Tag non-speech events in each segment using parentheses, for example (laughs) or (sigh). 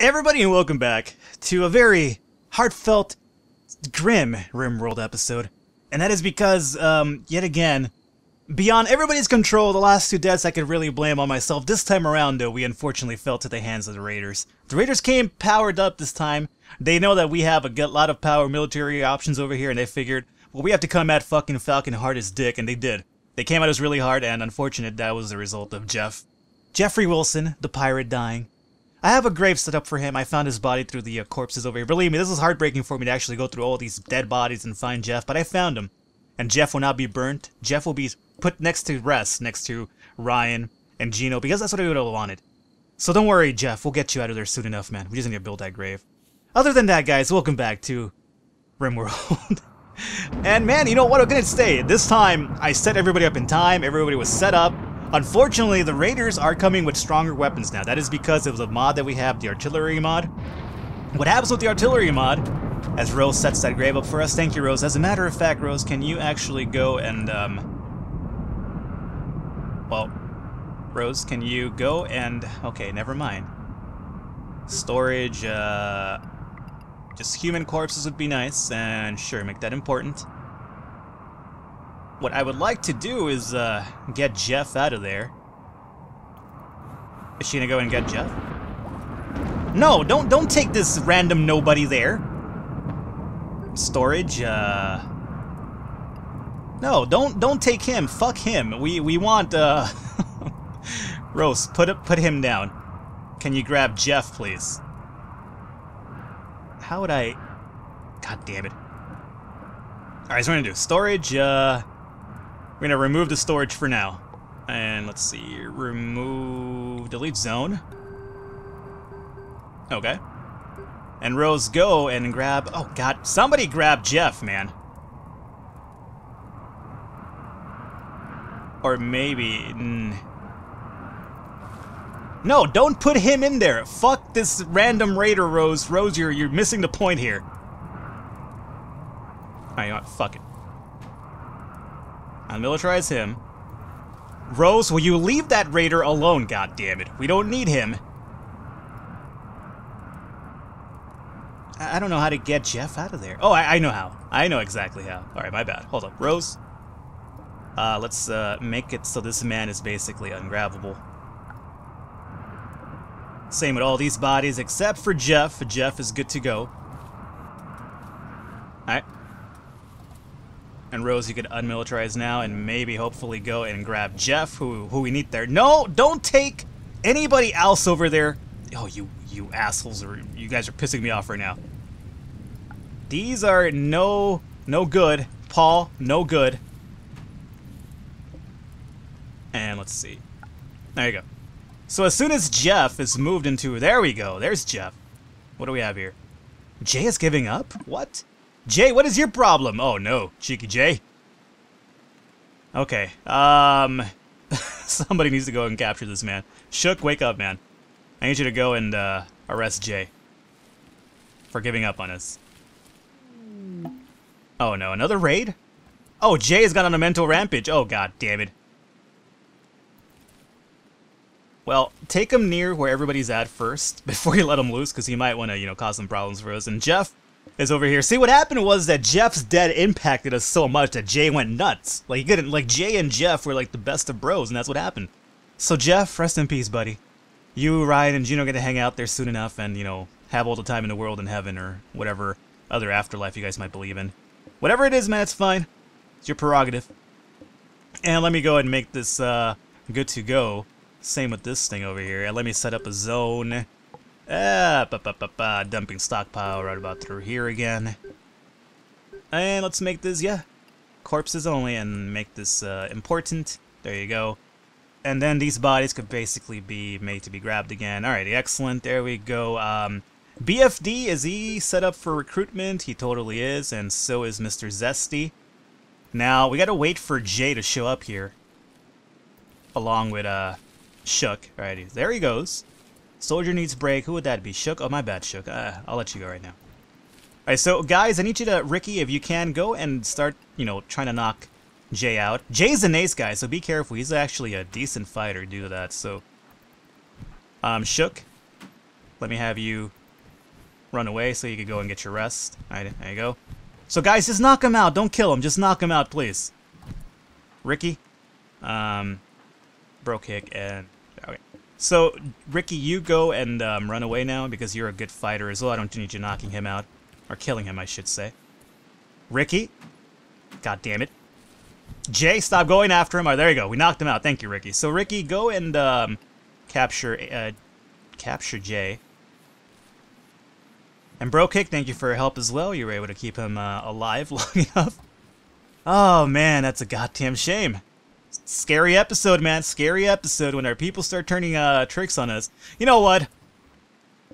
everybody, and welcome back to a very heartfelt, grim RimWorld episode. And that is because, um, yet again, beyond everybody's control, the last two deaths I could really blame on myself. This time around, though, we unfortunately fell to the hands of the Raiders. The Raiders came powered up this time. They know that we have a lot of power military options over here, and they figured, well, we have to come at fucking Falcon hard as dick, and they did. They came at us really hard, and unfortunate that was the result of Jeff. Jeffrey Wilson, the pirate, dying. I have a grave set up for him. I found his body through the uh, corpses over here. Believe me, this is heartbreaking for me to actually go through all these dead bodies and find Jeff, but I found him. And Jeff will not be burnt. Jeff will be put next to rest, next to Ryan and Gino, because that's what I would have wanted. So don't worry, Jeff. We'll get you out of there soon enough, man. We just need to build that grave. Other than that, guys, welcome back to RimWorld. (laughs) and man, you know what? I'm gonna say this time I set everybody up in time. Everybody was set up. Unfortunately, the Raiders are coming with stronger weapons now. That is because of the mod that we have, the artillery mod. What happens with the artillery mod, as Rose sets that grave up for us, thank you, Rose. As a matter of fact, Rose, can you actually go and, um... Well, Rose, can you go and... Okay, never mind. Storage, uh... Just human corpses would be nice, and sure, make that important. What I would like to do is uh, get Jeff out of there. Is she gonna go and get Jeff? No, don't don't take this random nobody there. Storage, uh No, don't don't take him. Fuck him. We we want uh (laughs) Rose, put it put him down. Can you grab Jeff, please? How would I God damn it. Alright, so we're gonna do storage, uh we're gonna remove the storage for now. And let's see, remove, delete zone. Okay. And Rose, go and grab, oh god, somebody grab Jeff, man. Or maybe, mm. No, don't put him in there. Fuck this random raider, Rose. Rose, you're, you're missing the point here. Alright, what? Fuck it. Unmilitarize him. Rose, will you leave that raider alone, God damn it! We don't need him. I, I don't know how to get Jeff out of there. Oh, I, I know how. I know exactly how. Alright, my bad. Hold up. Rose. Uh, let's uh, make it so this man is basically ungrabbable. Same with all these bodies except for Jeff. Jeff is good to go. Alright. And Rose, you could unmilitarize now and maybe hopefully go and grab Jeff, who who we need there. No, don't take anybody else over there. Oh, you you assholes are you guys are pissing me off right now. These are no no good. Paul, no good. And let's see. There you go. So as soon as Jeff is moved into there we go. There's Jeff. What do we have here? Jay is giving up? What? Jay, what is your problem? Oh no, Cheeky Jay. Okay, um... (laughs) somebody needs to go and capture this man. Shook, wake up, man. I need you to go and uh, arrest Jay. For giving up on us. Oh no, another raid? Oh, Jay has gone on a mental rampage. Oh god damn it. Well, take him near where everybody's at first, (laughs) before you let him loose, because he might want to, you know, cause some problems for us. And Jeff, is over here. See, what happened was that Jeff's death impacted us so much that Jay went nuts. Like, he couldn't, like, Jay and Jeff were, like, the best of bros, and that's what happened. So, Jeff, rest in peace, buddy. You, Ryan, and Gino get to hang out there soon enough and, you know, have all the time in the world in heaven or whatever other afterlife you guys might believe in. Whatever it is, man, it's fine. It's your prerogative. And let me go ahead and make this, uh, good to go. Same with this thing over here. And Let me set up a zone. Ah, ba -ba -ba dumping stockpile right about through here again. And let's make this, yeah, corpses only and make this uh, important. There you go. And then these bodies could basically be made to be grabbed again. Alrighty, excellent. There we go. Um, BFD, is he set up for recruitment? He totally is, and so is Mr. Zesty. Now, we gotta wait for Jay to show up here. Along with, uh, Shook. Alrighty, there he goes. Soldier needs break. Who would that be? Shook? Oh, my bad, Shook. Uh, I'll let you go right now. Alright, so guys, I need you to, Ricky, if you can, go and start, you know, trying to knock Jay out. Jay's an ace guy, so be careful. He's actually a decent fighter due to that, so... Um, Shook, Let me have you run away so you can go and get your rest. Alright, there you go. So guys, just knock him out. Don't kill him. Just knock him out, please. Ricky, um, bro kick and. So Ricky, you go and um, run away now because you're a good fighter as well. I don't need you knocking him out or killing him, I should say. Ricky, god damn it. Jay, stop going after him. Oh, there you go. We knocked him out. Thank you, Ricky. So Ricky, go and um, capture uh, capture Jay. And Bro Kick, thank you for your help as well. You were able to keep him uh, alive (laughs) long enough. Oh man, that's a goddamn shame. Scary episode, man. Scary episode when our people start turning uh, tricks on us. You know what?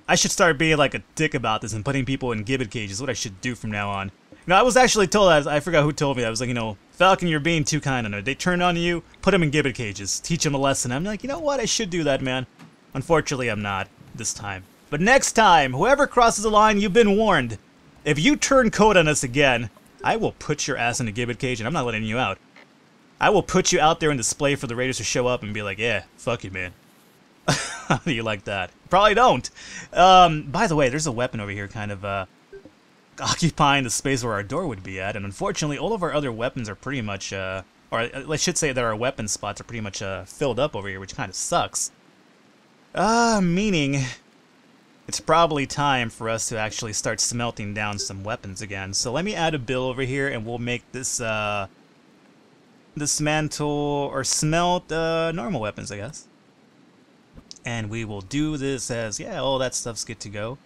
I should start being like a dick about this and putting people in gibbet cages. What I should do from now on. Know, I was actually told, I, I forgot who told me that. I was like, you know, Falcon, you're being too kind on it. They turn on you, put them in gibbet cages, teach them a lesson. I'm like, you know what? I should do that, man. Unfortunately, I'm not this time. But next time, whoever crosses the line, you've been warned. If you turn code on us again, I will put your ass in a gibbet cage and I'm not letting you out. I will put you out there in display for the Raiders to show up and be like, yeah, fuck you, man. How (laughs) do you like that? Probably don't. Um, by the way, there's a weapon over here kind of uh, occupying the space where our door would be at, and unfortunately, all of our other weapons are pretty much, uh, or I should say that our weapon spots are pretty much uh, filled up over here, which kind of sucks. Uh, meaning it's probably time for us to actually start smelting down some weapons again. So let me add a bill over here and we'll make this, uh, dismantle or smelt, uh, normal weapons, I guess. And we will do this as, yeah, all that stuff's good to go.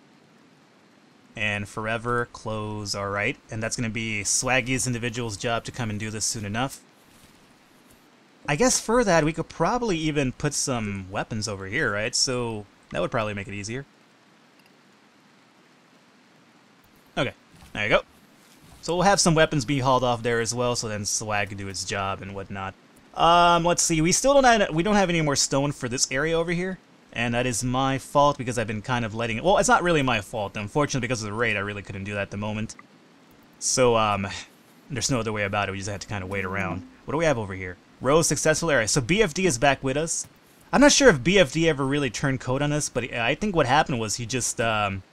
And forever close, alright. And that's going to be Swaggy's individual's job to come and do this soon enough. I guess for that, we could probably even put some weapons over here, right? So that would probably make it easier. Okay, there you go. So we'll have some weapons be hauled off there as well, so then Swag can do its job and whatnot. Um, let's see. We still don't have we don't have any more stone for this area over here, and that is my fault because I've been kind of letting it. Well, it's not really my fault. Unfortunately, because of the raid, I really couldn't do that at the moment. So um, (laughs) there's no other way about it. We just had to kind of wait around. What do we have over here? Rose successful area. So BFD is back with us. I'm not sure if BFD ever really turned code on us, but I think what happened was he just um,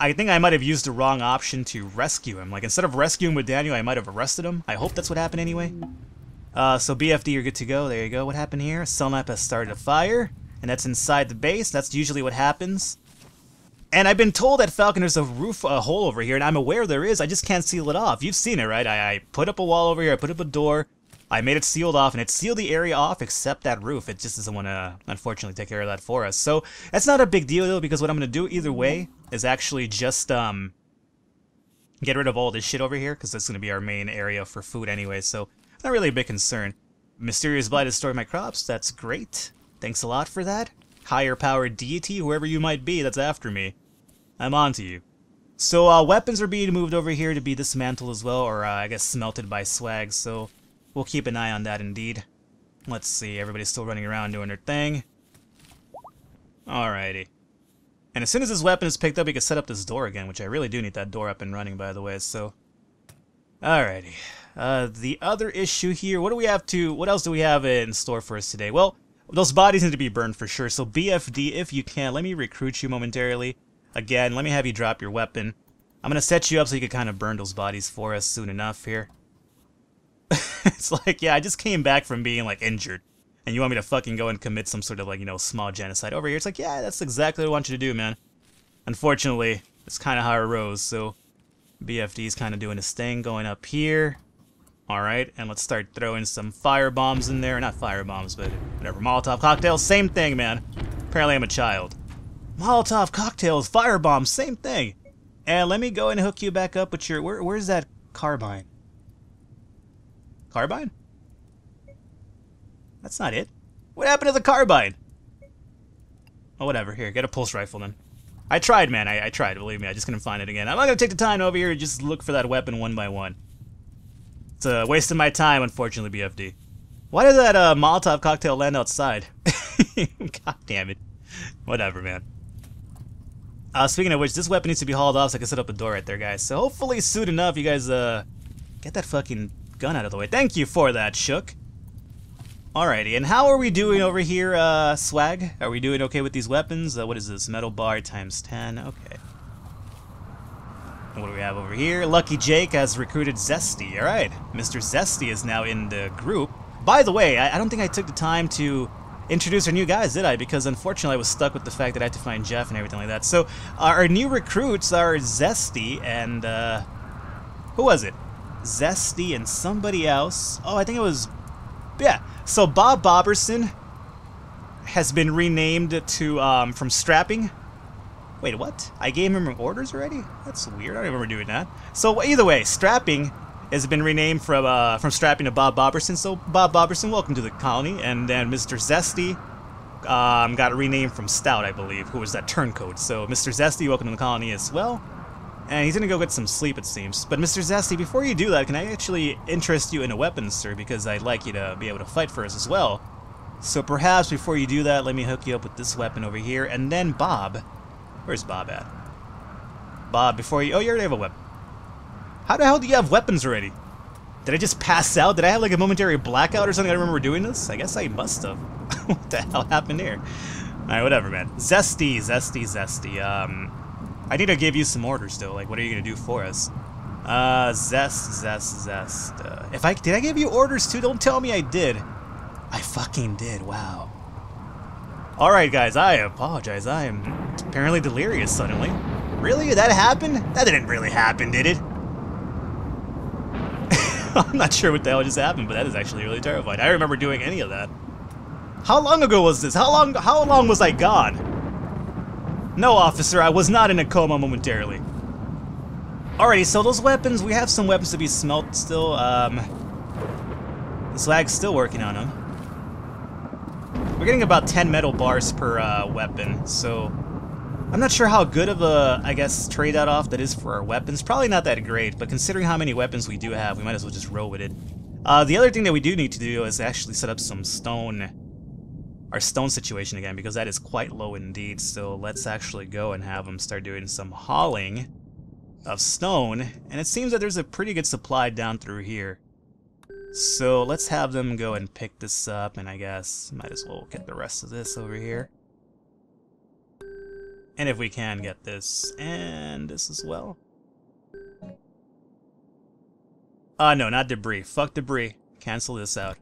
I think I might have used the wrong option to rescue him. Like, instead of rescuing with Daniel, I might have arrested him. I hope that's what happened anyway. Uh, so BFD, you're good to go. There you go. What happened here? Sunlap has started a fire, and that's inside the base. That's usually what happens. And I've been told that Falcon there's a roof a hole over here, and I'm aware there is. I just can't seal it off. You've seen it, right? I, I put up a wall over here. I put up a door. I made it sealed off, and it sealed the area off except that roof. It just doesn't want to, unfortunately, take care of that for us. So that's not a big deal, though, because what I'm going to do either way is actually just um, get rid of all this shit over here, because that's going to be our main area for food anyway, so not really a big concern. Mysterious Blight has stored my crops. That's great. Thanks a lot for that. Higher powered deity, whoever you might be that's after me. I'm on to you. So uh, weapons are being moved over here to be dismantled as well, or uh, I guess smelted by swag, so We'll keep an eye on that indeed. Let's see, everybody's still running around doing their thing. Alrighty. And as soon as this weapon is picked up, we can set up this door again, which I really do need that door up and running, by the way, so... Alrighty. Uh, the other issue here, what do we have to... What else do we have in store for us today? Well, those bodies need to be burned for sure, so BFD, if you can, let me recruit you momentarily. Again, let me have you drop your weapon. I'm gonna set you up so you can kind of burn those bodies for us soon enough here. (laughs) it's like, yeah, I just came back from being, like, injured. And you want me to fucking go and commit some sort of, like, you know, small genocide over here. It's like, yeah, that's exactly what I want you to do, man. Unfortunately, it's kind of how it rose, so... BFD's kind of doing his thing, going up here. Alright, and let's start throwing some fire bombs in there. Not fire bombs, but whatever. Molotov cocktails, same thing, man. Apparently I'm a child. Molotov cocktails, fire bombs, same thing. And let me go and hook you back up with your... Where, where's that carbine? Carbine? That's not it. What happened to the carbine? Oh, whatever. Here, get a pulse rifle then. I tried, man. I, I tried. Believe me, I just couldn't find it again. I'm not going to take the time over here and just look for that weapon one by one. It's a waste of my time, unfortunately, BFD. Why did that uh, Molotov cocktail land outside? (laughs) God damn it. Whatever, man. Uh, speaking of which, this weapon needs to be hauled off so I can set up a door right there, guys. So hopefully soon enough, you guys uh, get that fucking gun out of the way. Thank you for that, Shook. Alrighty, and how are we doing over here, uh, Swag? Are we doing okay with these weapons? Uh, what is this? Metal bar times 10, okay. And what do we have over here? Lucky Jake has recruited Zesty. Alright, Mr. Zesty is now in the group. By the way, I, I, don't think I took the time to introduce our new guys, did I? Because unfortunately I was stuck with the fact that I had to find Jeff and everything like that. So, our new recruits are Zesty and, uh, who was it? Zesty and somebody else. Oh, I think it was, yeah. So Bob Boberson has been renamed to, um, from Strapping Wait, what? I gave him orders already? That's weird. I don't remember doing that. So either way, Strapping has been renamed from uh, from Strapping to Bob Boberson. So Bob Boberson, welcome to the colony. And then Mr. Zesty um, got renamed from Stout, I believe, who was that turncoat. So Mr. Zesty, welcome to the colony as well. And he's gonna go get some sleep, it seems. But Mr. Zesty, before you do that, can I actually interest you in a weapon, sir? Because I'd like you to be able to fight for us as well. So perhaps before you do that, let me hook you up with this weapon over here. And then Bob, Where's Bob at? Bob, before you... Oh, you already have a weapon. How the hell do you have weapons already? Did I just pass out? Did I have like a momentary blackout or something? I remember doing this? I guess I must have. (laughs) what the hell happened here? Alright, whatever, man. Zesty, zesty, zesty. Um, I need to give you some orders, though. Like, what are you going to do for us? Uh, zest, zest, zest. Uh, if I... Did I give you orders, too? Don't tell me I did. I fucking did. Wow. Alright guys, I apologize. I am apparently delirious suddenly. Really? That happened? That didn't really happen, did it? (laughs) I'm not sure what the hell just happened, but that is actually really terrifying. I remember doing any of that. How long ago was this? How long how long was I gone? No, officer, I was not in a coma momentarily. Alrighty, so those weapons, we have some weapons to be smelt still. Um, the slag's still working on them. We're getting about 10 metal bars per uh, weapon, so I'm not sure how good of a, I guess, trade that off that is for our weapons. Probably not that great, but considering how many weapons we do have, we might as well just roll with it. Uh, the other thing that we do need to do is actually set up some stone, our stone situation again, because that is quite low indeed. So let's actually go and have them start doing some hauling of stone, and it seems that there's a pretty good supply down through here. So let's have them go and pick this up, and I guess might as well get the rest of this over here. And if we can get this, and this as well. Uh, no, not debris. Fuck debris. Cancel this out.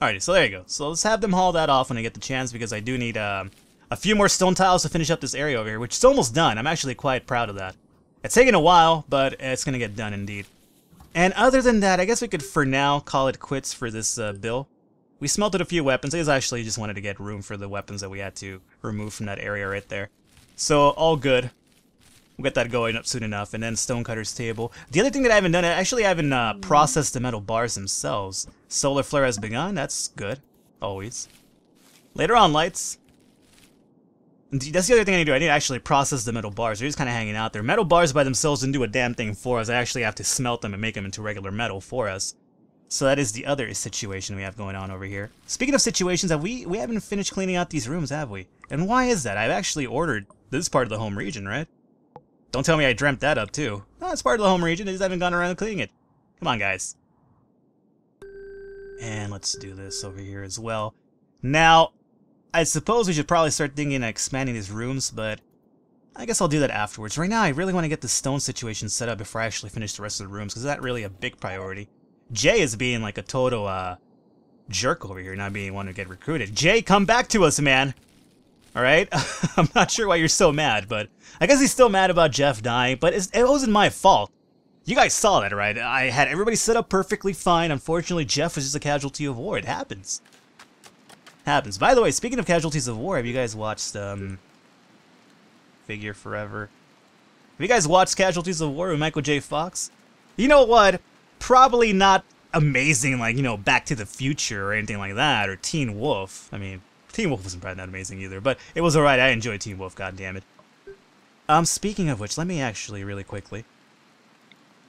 Alrighty, so there you go. So let's have them haul that off when I get the chance, because I do need um, a few more stone tiles to finish up this area over here, which is almost done. I'm actually quite proud of that. It's taken a while, but it's going to get done indeed. And other than that, I guess we could for now call it quits for this uh, bill. We smelted a few weapons. I actually just wanted to get room for the weapons that we had to remove from that area right there. So, all good. We'll get that going up soon enough. And then Stonecutter's table. The other thing that I haven't done, actually I actually haven't uh, processed the metal bars themselves. Solar flare has begun. That's good. Always. Later on, lights. That's the other thing I need to do. I need to actually process the metal bars. They're just kind of hanging out there. Metal bars by themselves didn't do a damn thing for us. I actually have to smelt them and make them into regular metal for us. So that is the other situation we have going on over here. Speaking of situations, have we we haven't finished cleaning out these rooms, have we? And why is that? I've actually ordered this part of the home region, right? Don't tell me I dreamt that up too. No, it's part of the home region. I just haven't gone around cleaning it. Come on, guys. And let's do this over here as well. Now, I suppose we should probably start thinking of expanding these rooms, but I guess I'll do that afterwards. Right now, I really want to get the stone situation set up before I actually finish the rest of the rooms, because that's really a big priority. Jay is being like a total uh, jerk over here, not being one to get recruited. Jay, come back to us, man! Alright? (laughs) I'm not sure why you're so mad, but I guess he's still mad about Jeff dying, but it wasn't my fault. You guys saw that, right? I had everybody set up perfectly fine. Unfortunately, Jeff was just a casualty of war. It happens happens. By the way, speaking of casualties of war, have you guys watched um, Figure Forever? Have you guys watched Casualties of War with Michael J. Fox? You know what? Probably not amazing like, you know, Back to the Future or anything like that, or Teen Wolf. I mean, Teen Wolf wasn't probably that amazing either, but it was alright. I enjoyed Teen Wolf, God damn it. Um, speaking of which, let me actually really quickly.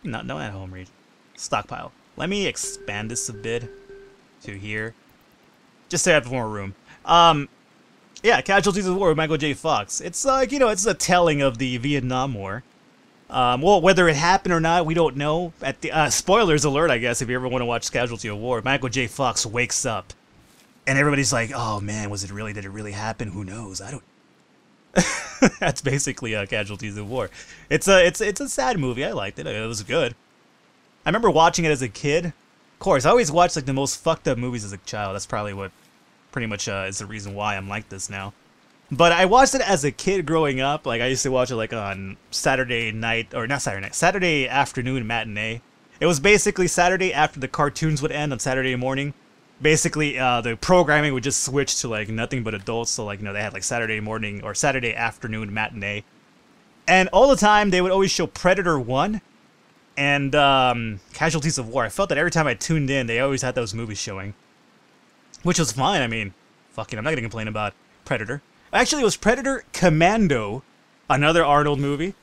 Not no at home read. Stockpile. Let me expand this a bit to here just to have more room. Um, yeah, Casualties of War with Michael J. Fox. It's like, you know, it's a telling of the Vietnam War. Um, well, whether it happened or not, we don't know. At the uh, spoilers alert, I guess, if you ever want to watch Casualty of War, Michael J. Fox wakes up and everybody's like, "Oh man, was it really? Did it really happen? Who knows? I don't." (laughs) That's basically uh, casualties of war. It's a it's it's a sad movie. I liked it. It was good. I remember watching it as a kid. Of course, I always watched like the most fucked up movies as a child. That's probably what pretty much uh, is the reason why I'm like this now. But I watched it as a kid growing up. Like I used to watch it like on Saturday night or not Saturday night, Saturday afternoon matinee. It was basically Saturday after the cartoons would end on Saturday morning. Basically, uh, the programming would just switch to like nothing but adults. So like you know they had like Saturday morning or Saturday afternoon matinee, and all the time they would always show Predator One and um, Casualties of War. I felt that every time I tuned in, they always had those movies showing, which was fine. I mean, fucking, I'm not gonna complain about Predator. Actually, it was Predator Commando, another Arnold movie,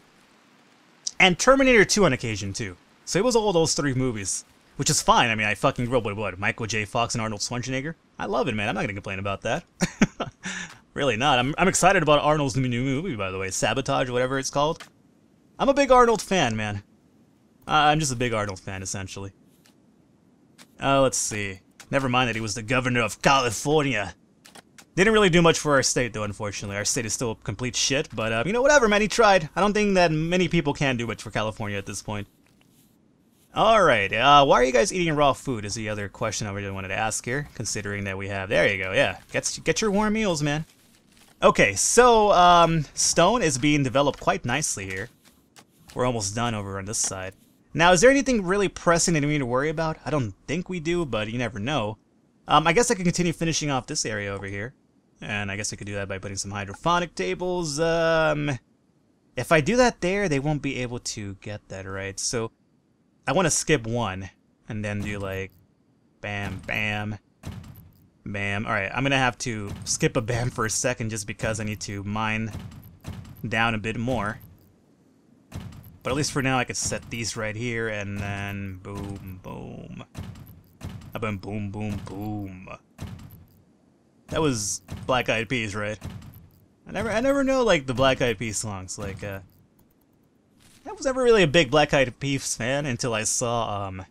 and Terminator 2 on occasion, too. So it was all those three movies, which is fine. I mean, I fucking with what? Michael J. Fox and Arnold Schwarzenegger? I love it, man. I'm not going to complain about that. (laughs) really not. I'm, I'm excited about Arnold's new movie, by the way. Sabotage, whatever it's called. I'm a big Arnold fan, man. I'm just a big Arnold fan, essentially. Uh, let's see. Never mind that he was the governor of California. Didn't really do much for our state, though, unfortunately. Our state is still complete shit, but, uh, you know, whatever, man, he tried. I don't think that many people can do much for California at this point. Alright, uh, why are you guys eating raw food is the other question I really wanted to ask here, considering that we have... There you go, yeah. Get, get your warm meals, man. Okay, so, um, stone is being developed quite nicely here. We're almost done over on this side. Now, is there anything really pressing that we need to worry about? I don't think we do, but you never know. Um, I guess I can continue finishing off this area over here. And I guess I could do that by putting some hydroponic tables. Um, if I do that there, they won't be able to get that right. So I want to skip one and then do like bam, bam, bam. All right, I'm going to have to skip a bam for a second just because I need to mine down a bit more. But at least for now, I could set these right here and then boom, boom. Boom, boom, boom, boom. That was Black Eyed Peas, right? I never, I never know like the Black Eyed Peas songs. Like, uh, I was never really a big Black Eyed Peas fan until I saw um,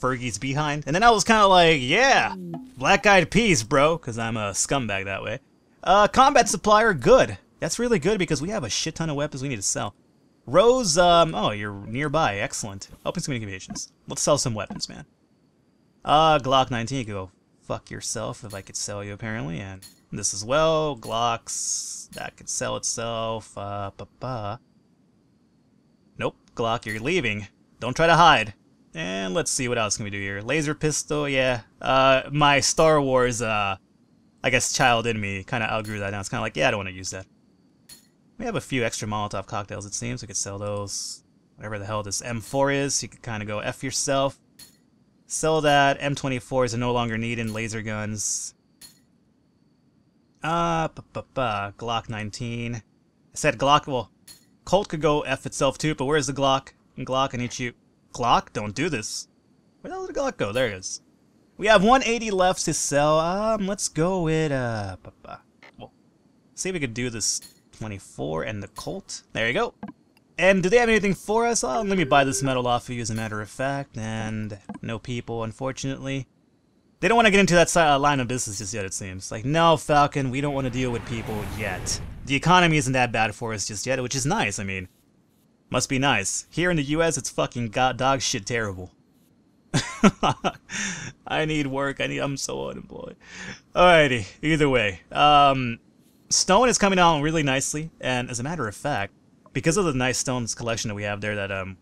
Fergie's Behind, and then I was kind of like, yeah, Black Eyed Peas, bro, because I'm a scumbag that way. Uh, combat supplier, good. That's really good because we have a shit ton of weapons we need to sell. Rose, um, oh, you're nearby. Excellent. Open some communications. Let's sell some weapons, man. Uh, Glock 19, you go fuck yourself if I could sell you, apparently. And this as well. Glocks. That could sell itself. Uh, ba -ba. Nope. Glock, you're leaving. Don't try to hide. And let's see what else can we do here. Laser pistol, yeah. Uh, my Star Wars, uh, I guess child in me kind of outgrew that now. It's kind of like, yeah, I don't want to use that. We have a few extra Molotov cocktails, it seems. We could sell those. Whatever the hell this M4 is, you could kind of go F yourself. Sell that. M24s are no longer needed. Laser guns. Uh, -ba -ba. Glock 19. I said Glock. Well, Colt could go F itself too, but where's the Glock? Glock, I need you. Glock, don't do this. Where the hell did the Glock go? There it is. We have 180 left to sell. Um, let's go with, uh. Well, see if we could do this 24 and the Colt. There you go. And do they have anything for us? Oh, let me buy this metal off of you as a matter of fact. And no people, unfortunately. They don't want to get into that uh, line of business just yet, it seems. Like, no, Falcon, we don't want to deal with people yet. The economy isn't that bad for us just yet, which is nice, I mean. Must be nice. Here in the US, it's fucking god dog shit terrible. (laughs) I need work. I need. I'm so unemployed. Alrighty. Either way, um, Stone is coming out really nicely, and as a matter of fact, because of the nice stones collection that we have there that um,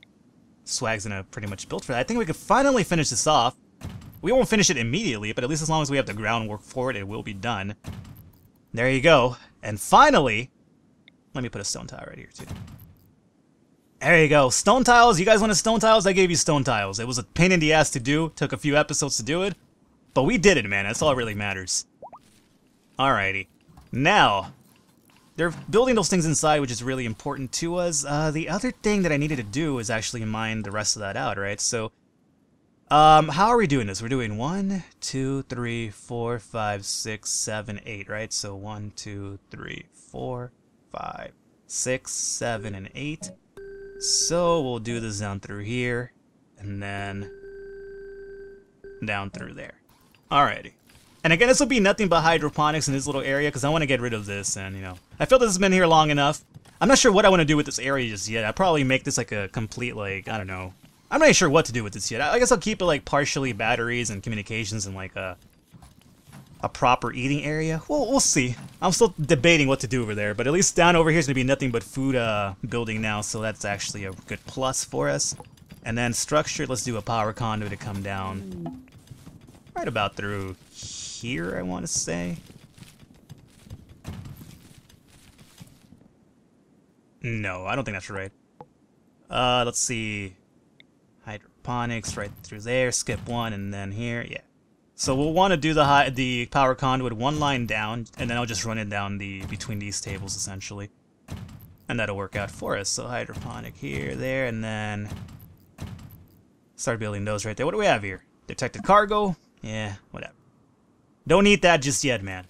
Swag's gonna pretty much build for that, I think we could finally finish this off. We won't finish it immediately, but at least as long as we have the groundwork for it, it will be done. There you go. And finally, let me put a stone tile right here too. There you go. Stone tiles. You guys wanted stone tiles? I gave you stone tiles. It was a pain in the ass to do. Took a few episodes to do it. But we did it, man. That's all that really matters. Alrighty. Now, they're building those things inside, which is really important to us. Uh, the other thing that I needed to do is actually mine the rest of that out, right? So, um, how are we doing this? We're doing one, two, three, four, five, six, seven, eight, right? So one, two, three, four, five, six, seven, and eight. So we'll do this down through here, and then down through there. Alrighty. And again, this will be nothing but hydroponics in this little area because I want to get rid of this and, you know, I feel this has been here long enough. I'm not sure what I want to do with this area just yet. I'll probably make this like a complete, like, I don't know. I'm not sure what to do with this yet. I guess I'll keep it like partially batteries and communications and like a, a proper eating area. Well, we'll see. I'm still debating what to do over there, but at least down over here is to be nothing but food uh, building now, so that's actually a good plus for us. And then structure, let's do a power conduit to come down right about through here, I want to say. No, I don't think that's right. Uh, let's see. Hydroponics right through there. Skip one, and then here. Yeah. So we'll want to do the high, the power conduit one line down, and then I'll just run it down the between these tables essentially, and that'll work out for us. So hydroponic here, there, and then start building those right there. What do we have here? Detected cargo. Yeah, whatever. Don't eat that just yet, man.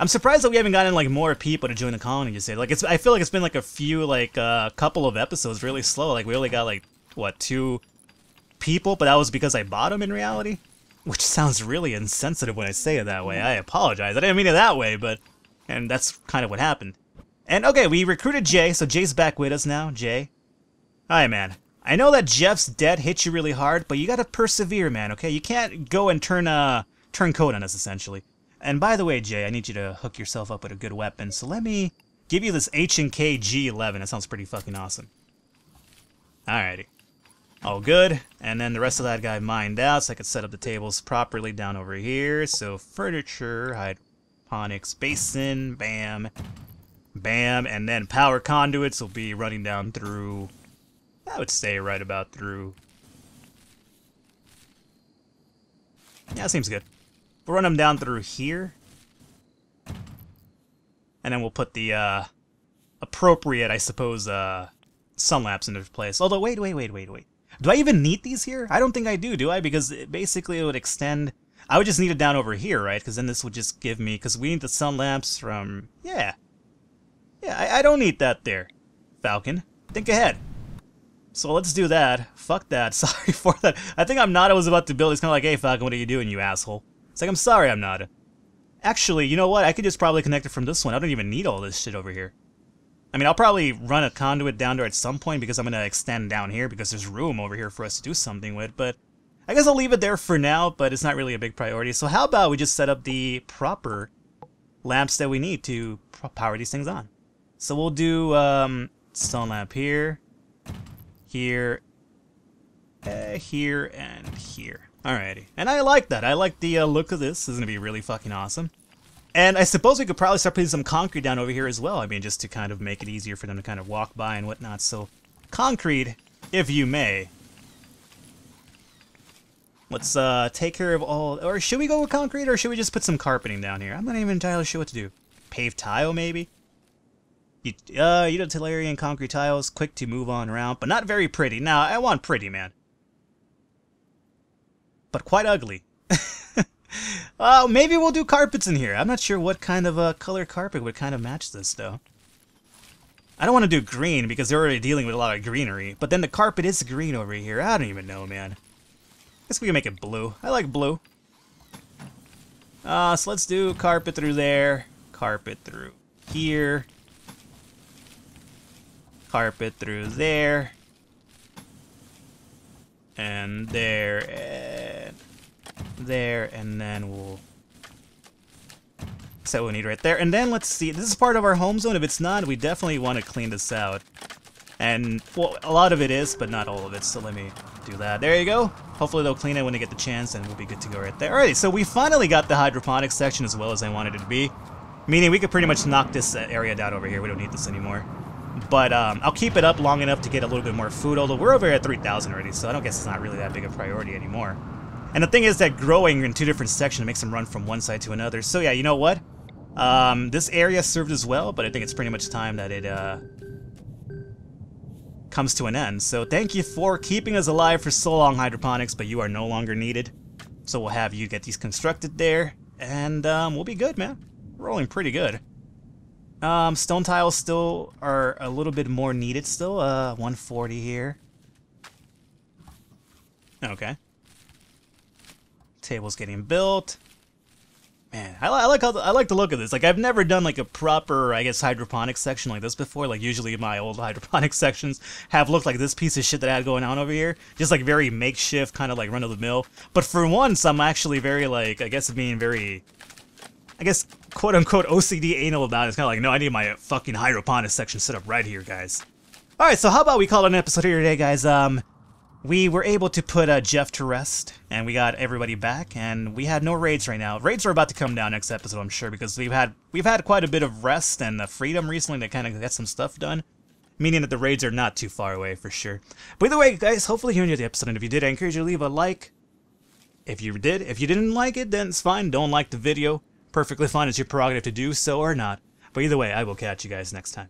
I'm surprised that we haven't gotten like more people to join the colony just yet. Like it's, I feel like it's been like a few, like a uh, couple of episodes really slow. Like we only got like what two people, but that was because I bought them in reality. Which sounds really insensitive when I say it that way. I apologize. I didn't mean it that way, but and that's kind of what happened. And okay, we recruited Jay, so Jay's back with us now. Jay, hi man. I know that Jeff's debt hit you really hard, but you gotta persevere, man, okay? You can't go and turn, uh, turn code on us, essentially. And by the way, Jay, I need you to hook yourself up with a good weapon, so let me give you this H&K G11. That sounds pretty fucking awesome. Alrighty. All good. And then the rest of that guy mined out, so I could set up the tables properly down over here. So furniture, hydroponics, basin, bam, bam, and then power conduits will be running down through I would say right about through. Yeah, seems good. We'll run them down through here. And then we'll put the, uh, appropriate, I suppose, uh, sun lamps into place. Although, wait, wait, wait, wait, wait. Do I even need these here? I don't think I do, do I? Because it basically it would extend... I would just need it down over here, right? Because then this would just give me... Because we need the sun lamps from... Yeah. Yeah, I, I don't need that there, Falcon. Think ahead. So let's do that. Fuck that. (laughs) Sorry for that. I think I'm not I was about to build. It's kind of like, hey, Falcon, what are you doing, you asshole? It's like, I'm sorry I'm not. Actually, you know what? I could just probably connect it from this one. I don't even need all this shit over here. I mean, I'll probably run a conduit down there at some point because I'm going to extend down here because there's room over here for us to do something with, but I guess I'll leave it there for now, but it's not really a big priority. So how about we just set up the proper lamps that we need to power these things on. So we'll do um, sun lamp here, here, uh, here, and here. Alrighty. And I like that. I like the uh, look of this. This is going to be really fucking awesome. And I suppose we could probably start putting some concrete down over here as well. I mean, just to kind of make it easier for them to kind of walk by and whatnot. So, concrete, if you may. Let's uh, take care of all... Or should we go with concrete, or should we just put some carpeting down here? I'm not even entirely sure what to do. Paved tile, maybe? You, uh, utilitarian concrete tiles, quick to move on around, but not very pretty. Now, I want pretty, man. But quite ugly. uh, (laughs) maybe we'll do carpets in here. I'm not sure what kind of uh, color carpet would kind of match this, though. I don't want to do green because they're already dealing with a lot of greenery. But then the carpet is green over here. I don't even know, man. I Guess we can make it blue. I like blue. Uh, so let's do carpet through there. Carpet through here carpet through there. And there, there, and then we'll set what we need right there. And then let's see, this is part of our home zone. If it's not, we definitely want to clean this out. And, well, a lot of it is, but not all of it, so let me do that. There you go. Hopefully they'll clean it when they get the chance, and we'll be good to go right there. Alright, so we finally got the hydroponics section as well as I wanted it to be. Meaning we could pretty much knock this area down over here. We don't need this anymore. But um, I'll keep it up long enough to get a little bit more food, although we're over at 3,000 already, so I don't guess it's not really that big a priority anymore. And the thing is that growing in two different sections makes them run from one side to another. So yeah, you know what? Um, this area served as well, but I think it's pretty much time that it uh, comes to an end. So thank you for keeping us alive for so long, Hydroponics, but you are no longer needed. So we'll have you get these constructed there, and um, we'll be good, man. Rolling pretty good. Um, stone tiles still are a little bit more needed still. Uh, 140 here. Okay. Table's getting built. Man, I, I like how the, I like the look of this. Like I've never done like a proper, I guess, hydroponic section like this before. Like usually my old (laughs) hydroponic sections have looked like this piece of shit that I had going on over here. Just like very makeshift, kind of like run of the mill. But for once, I'm actually very like, I guess being very, I guess quote unquote OCD anal about it. It's kind of like, no, I need my fucking hydroponic section set up right here, guys. All right, so how about we call it an episode here today, guys? Um, we were able to put uh, Jeff to rest, and we got everybody back, and we had no raids right now. Raids are about to come down next episode, I'm sure, because we've had we've had quite a bit of rest and uh, freedom recently to kind of get some stuff done, meaning that the raids are not too far away for sure. By the way, guys, hopefully you enjoyed the episode, and if you did, I encourage you to leave a like. If you did, if you didn't like it, then it's fine. Don't like the video. Perfectly fine. It's your prerogative to do so or not. But either way, I will catch you guys next time.